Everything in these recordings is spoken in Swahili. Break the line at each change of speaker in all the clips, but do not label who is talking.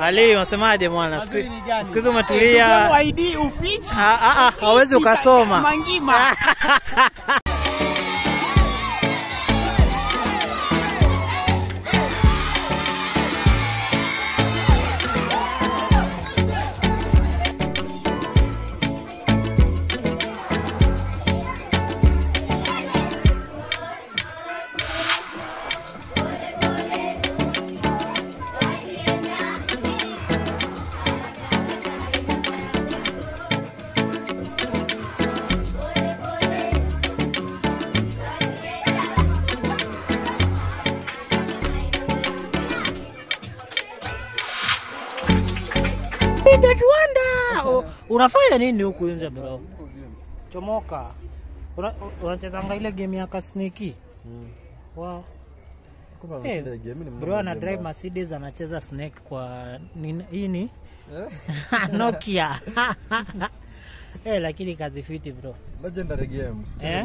Ali, unasemaje mwana? Siku hizi
Eh,
umetulia.
ndugu
Ah, ah, ah, hawezi ukasoma. Piga kiwanda. Unafanya nini huku nje bro? Chomoka. Una- Unachezanga ile game ya kasniki? Wow. Eh, bro ana drive Mercedes anacheza snake kwa nini- hii ni Nokia. Eh, lakini kazi fiti bro.
Legendary games.
Eh?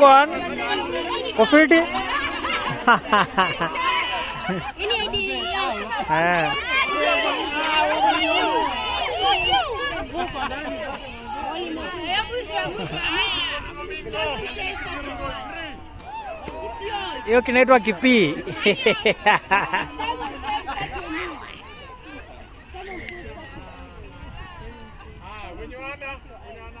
Kon? Possibility? Ini di Yo Hiyo kinaitwa kipi. Wenyana.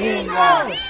Bingo!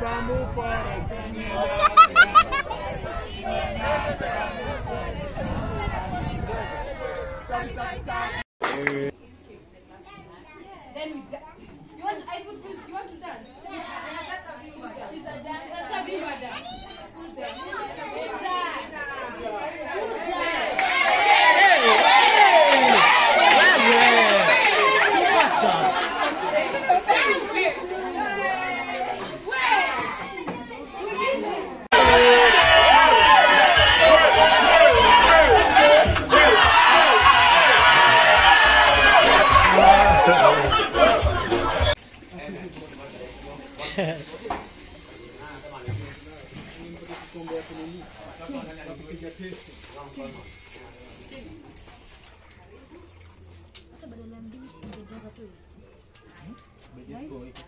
vamos para esta mierda. right?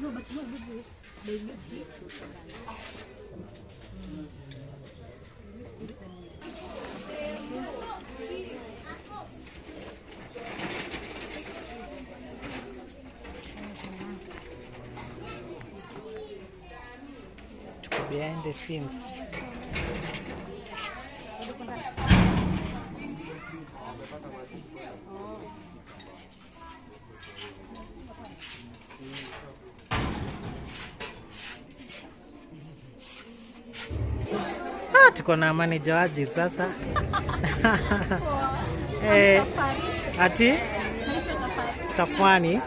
No, but no, but this,
they behind the scenes tuko na manager wajib sasa. eh, ati tafwani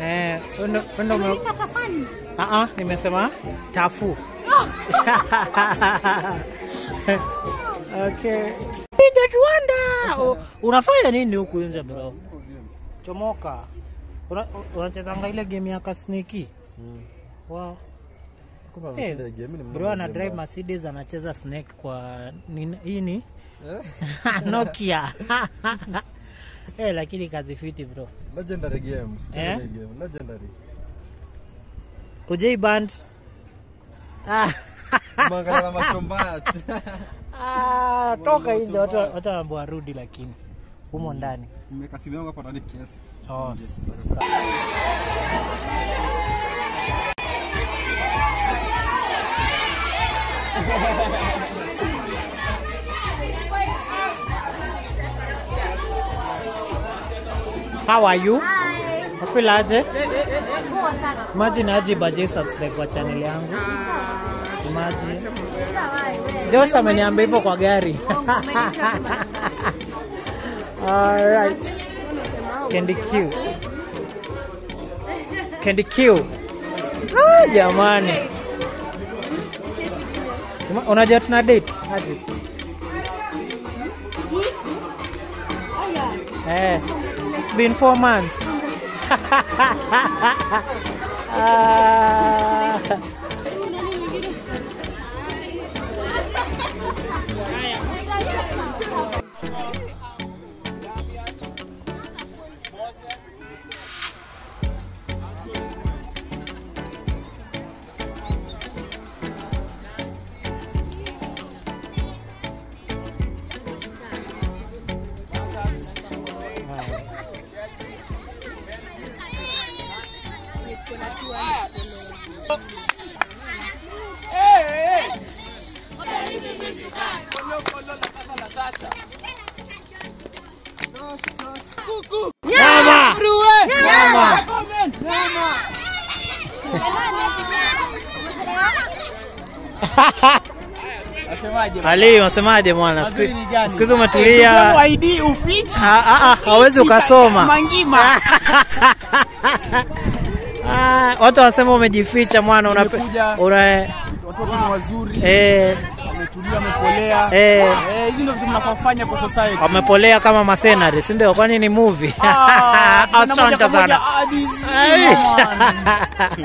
eh, undo, undo Tafani. Ah, ah, nimesema tafu. okay. Piga kiwanda. Unafanya nini huku nje bro? Chomoka. Una- Unachezanga ile game ya kasniki? Wow. Bro ana drive. Mercedes anacheza snake kwa nini- hii ni
Eh?
Nokia. eh, lakini kazi fiti bro.
Legendary game,
Eh?
Legendary game. Legendary.
Ujai band?
Mangala macho mbaya.
Ah, toka nje watu watu warudi lakini humo ndani.
Nimeweka simu yangu hapa ndani kiasi.
Oh, How are you? Feel aje?
Poa sana.
Imagine aje baje subscribe kwa channel yangu. Imagine.
Shawai wewe.
Josh ameniambia hivyo kwa gari. Alright. Candy Q. Candy Q. Ah, jamani. Unajua tuna date? Aje. Eh. It's been four months. ah. Nyama! Nyama! Ali, unasemaje mwana? Siku hizi umetulia.
ID ufichi
Ah, ah, ah, hawezi ukasoma.
mangima
Ah, watu wanasema umejificha mwana,
unakuja
una
watoto ni wazuri
eh
wametulia wamepolea
eh
Eh, hizi ndio vitu mnafanya kwa society
wamepolea kama masenari, si ndio? Kwani ni movie?
Ah,
Asante sana.